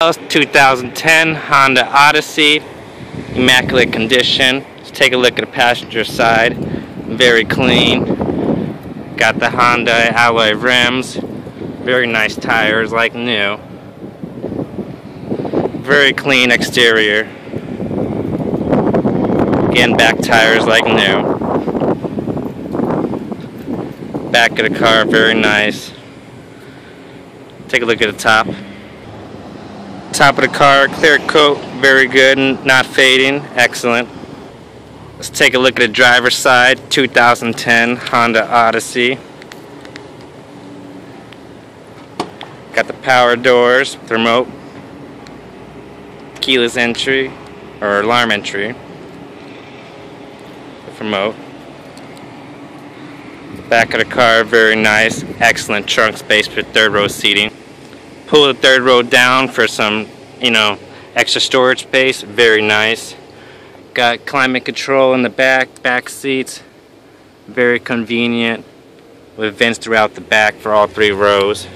2010 Honda Odyssey, immaculate condition. Let's take a look at the passenger side. Very clean. Got the Honda alloy rims. Very nice tires, like new. Very clean exterior. Again, back tires like new. Back of the car, very nice. Take a look at the top. Top of the car, clear coat, very good, not fading, excellent. Let's take a look at the driver's side, 2010 Honda Odyssey. Got the power doors, remote, keyless entry, or alarm entry, remote. Back of the car, very nice, excellent trunk space for third row seating pull the third row down for some, you know, extra storage space. Very nice. Got climate control in the back, back seats. Very convenient with vents throughout the back for all three rows.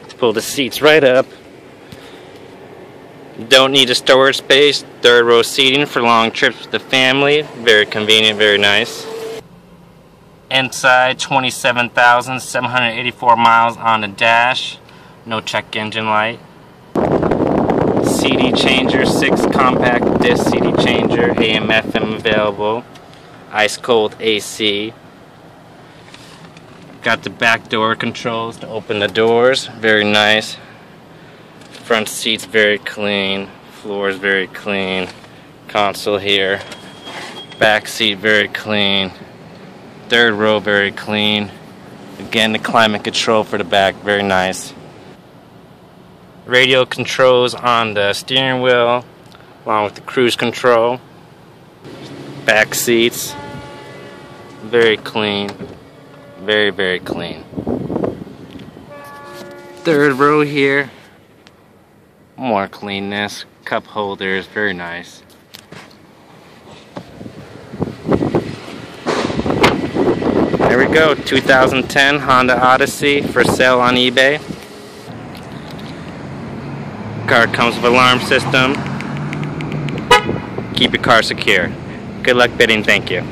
Let's pull the seats right up. Don't need a storage space. Third row seating for long trips with the family. Very convenient, very nice. Inside 27,784 miles on the dash no check engine light. CD changer, 6 compact disc CD changer, AM FM available, ice cold AC. Got the back door controls to open the doors, very nice. Front seats very clean, floor is very clean, console here. Back seat very clean, third row very clean. Again, the climate control for the back, very nice radio controls on the steering wheel along with the cruise control back seats very clean very very clean. Third row here more cleanness cup holders very nice. There we go 2010 Honda Odyssey for sale on eBay car comes with alarm system. Keep your car secure. Good luck bidding, thank you.